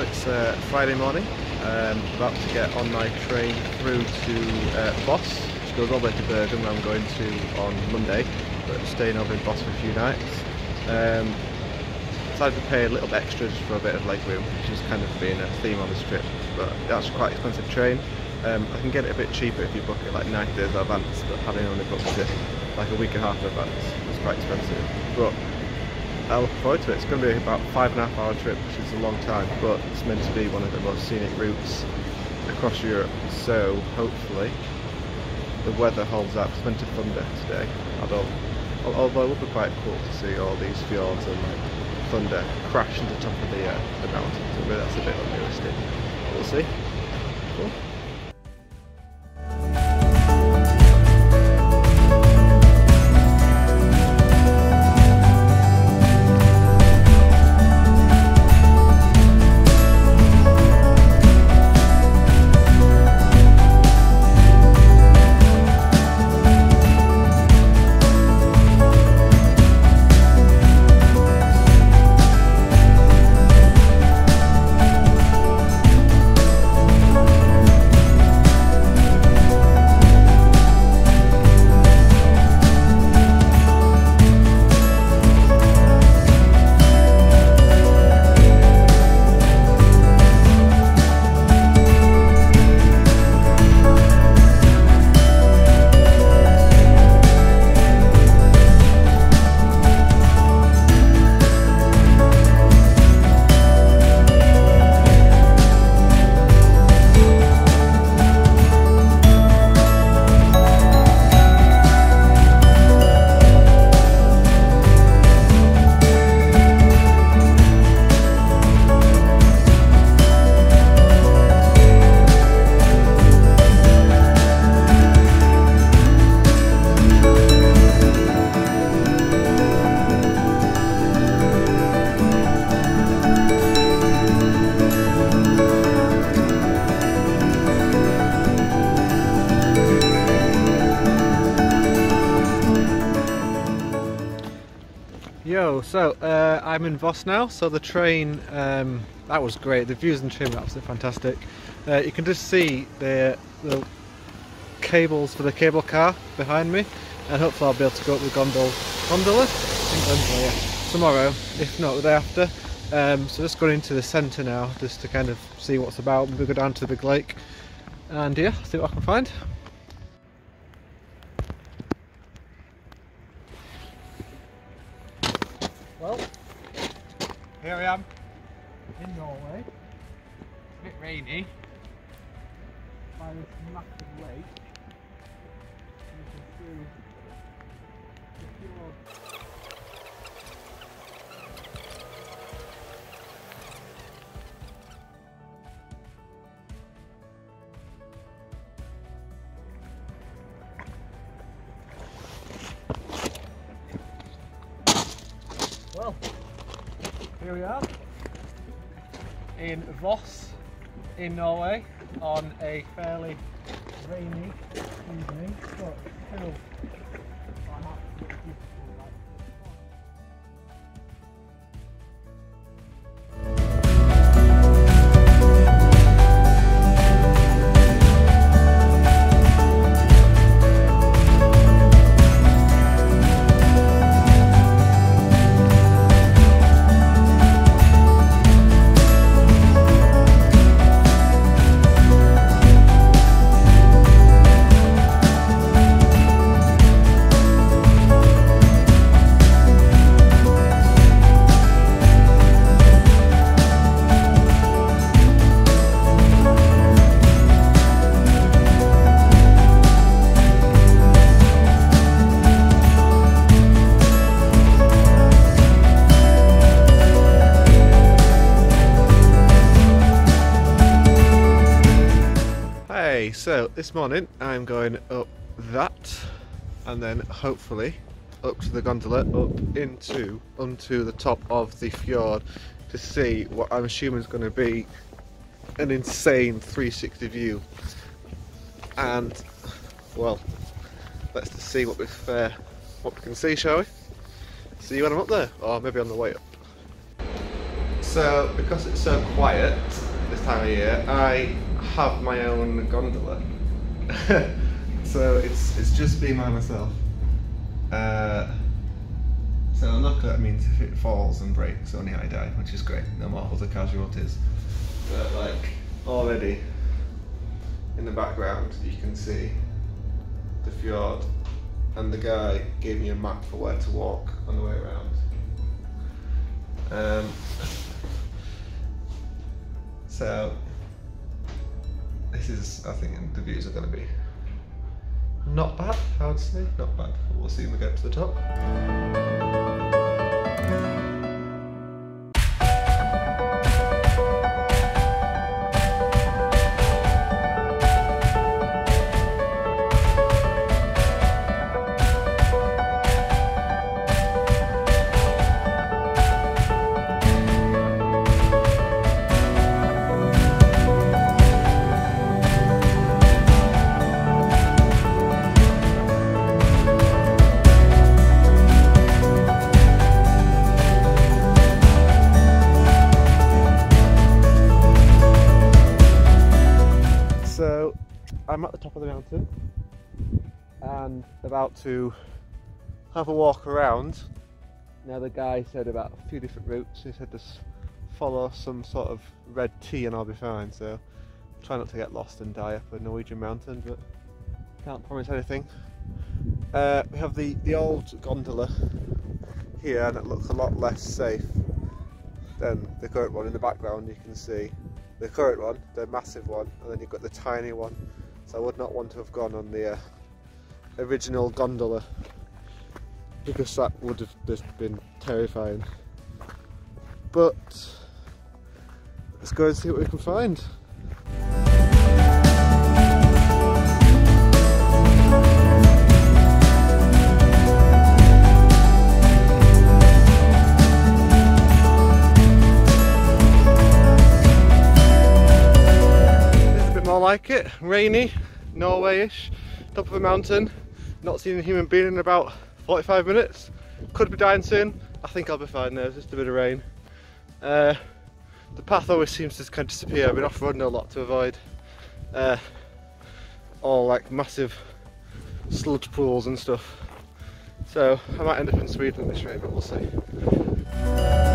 it's uh, Friday morning. Um, about to get on my train through to uh, Voss, which goes all the way to Bergen, where I'm going to on Monday, but staying over in Voss for a few nights. Um, decided to pay a little bit extra just for a bit of legroom, which has kind of been a theme on this trip. But that's quite expensive train. Um, I can get it a bit cheaper if you book it like 90 days in advance, but having only booked it like a week and a half in advance, it's quite expensive. But I look forward to it. It's going to be about five and a half hour trip, which is a long time, but it's meant to be one of the most scenic routes across Europe. So hopefully the weather holds up. It's meant to thunder today, although although it would be quite cool to see all these fjords and like thunder crash into the top of the uh, the mountain. So maybe that's a bit unrealistic. We'll see. Yo, so uh, I'm in Voss now. So the train, um, that was great. The views in the train were absolutely fantastic. Uh, you can just see the, the cables for the cable car behind me, and hopefully I'll be able to go up the gondol, gondola, gondola yeah, tomorrow, if not the day after. Um, so just going into the centre now, just to kind of see what's about. Maybe go down to the big lake, and yeah, see what I can find. Well, here I am in Norway. It's a bit rainy by this massive lake. You can see the fjord. Well, here we are. In Voss in Norway on a fairly rainy evening, but still so this morning I'm going up that and then hopefully up to the gondola, up into onto the top of the fjord to see what I'm assuming is going to be an insane 360 view. And well, let's just see what we uh, what we can see, shall we? See you when I'm up there, or maybe on the way up. So, because it's so quiet this time of year, I have my own gondola. so it's it's just me by myself. Uh, so luckily that means if it falls and breaks, only I die, which is great. No more other casualties. But like already in the background, you can see the fjord, and the guy gave me a map for where to walk on the way around. Um, so this is, I think, the views are going to be not bad. I would say not bad. We'll see when we get to the top. The top of the mountain and about to have a walk around. Now the guy said about a few different routes. He said just follow some sort of red T and I'll be fine. So try not to get lost and die up a Norwegian mountain, but can't promise anything. Uh, we have the, the old gondola here and it looks a lot less safe than the current one in the background you can see the current one, the massive one, and then you've got the tiny one. So I would not want to have gone on the uh, original gondola because that would have just been terrifying. But let's go and see what we can find. Like it, rainy, Norway-ish, top of a mountain, not seen a human being in about 45 minutes, could be dying soon, I think I'll be fine now, just a bit of rain. Uh, the path always seems to kind of disappear, I've been off-roading a lot to avoid uh, all like massive sludge pools and stuff. So I might end up in Sweden this rain, but we'll see.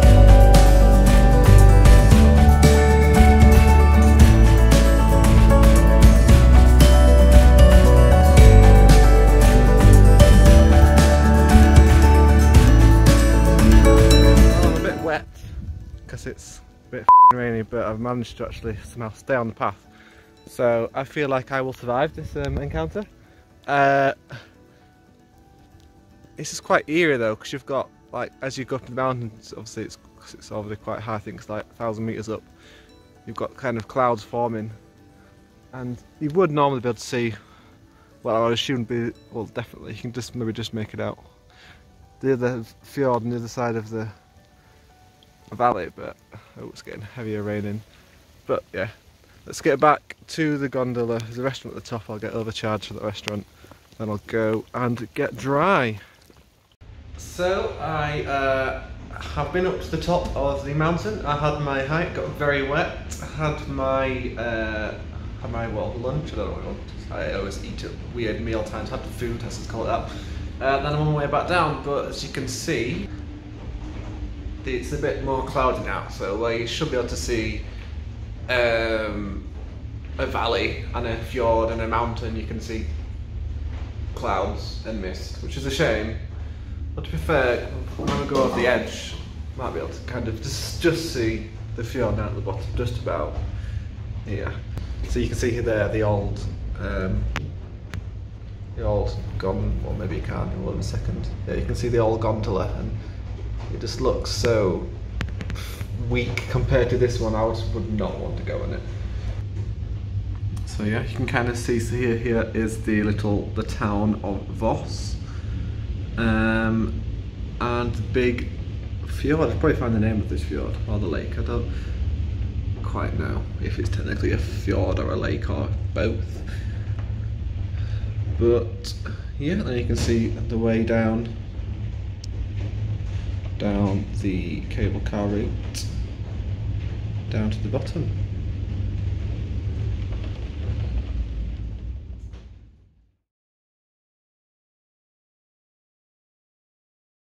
Because it's a bit rainy, but I've managed to actually somehow stay on the path. So I feel like I will survive this um, encounter. Uh, this is quite eerie though, because you've got like as you go up the mountains, obviously it's it's already quite high. I think it's like a thousand meters up. You've got kind of clouds forming, and you would normally be able to see. Well, I would assume be well, definitely you can just maybe just make it out the other fjord on the other side of the valley, but oh, it's getting heavier raining. But yeah, let's get back to the gondola. There's a restaurant at the top. I'll get overcharged for the restaurant. Then I'll go and get dry. So I uh, have been up to the top of the mountain. I had my hike, got very wet. Had my uh, had my well lunch. I don't know what I always eat at weird meal times. Had the food, let's just call it that. Uh, then I'm on my way back down. But as you can see, it's a bit more cloudy now. So uh, you should be able to see um, a valley and a fjord and a mountain. You can see clouds and mist, which is a shame. But to be fair, when I go over the edge, might be able to kind of just just see the fjord down at the bottom, just about. Yeah. So you can see here there the old, um, the old gon. Well, maybe you can't. Hold on a second. Yeah, you can see the old gondola, and it just looks so weak compared to this one. I would, would not want to go in it. So yeah, you can kind of see, so here, here is the little, the town of Voss. Um, and the big fjord, I'd probably find the name of this fjord, or the lake, I don't quite know if it's technically a fjord or a lake or both. But yeah, then you can see the way down, down the cable car route down to the bottom.